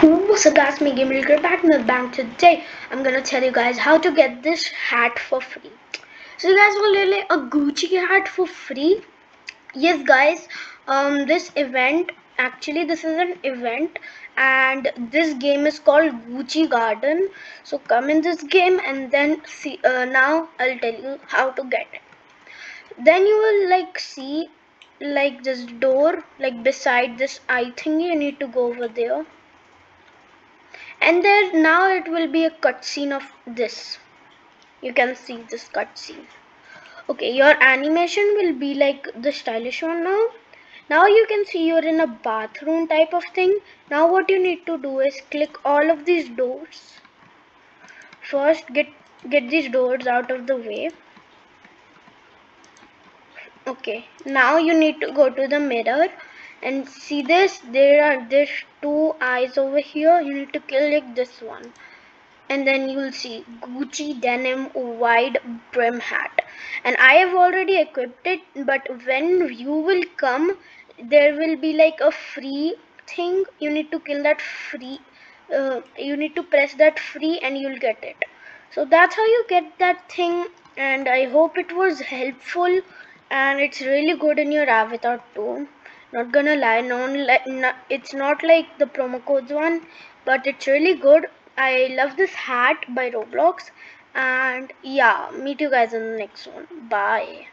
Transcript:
What's up guys, me Gamer Girl back in the bank today. I'm gonna tell you guys how to get this hat for free. So you guys will really a Gucci hat for free. Yes guys, um this event actually this is an event and this game is called Gucci Garden. So come in this game and then see uh, now I'll tell you how to get it. Then you will like see like this door like beside this eye thingy you need to go over there and there now it will be a cutscene of this. You can see this cutscene. Okay your animation will be like the stylish one now. Now you can see you're in a bathroom type of thing. Now what you need to do is click all of these doors. First get get these doors out of the way. Okay now you need to go to the mirror and see this there are this two eyes over here. You need to click this one. And then you'll see Gucci denim wide brim hat. And I have already equipped it but when you will come there will be like a free thing. You need to kill that free uh, you need to press that free and you'll get it. So that's how you get that thing and I hope it was helpful and it's really good in your avatar too not gonna lie like it's not like the promo codes one but it's really good. I love this hat by roblox. And yeah meet you guys in the next one. Bye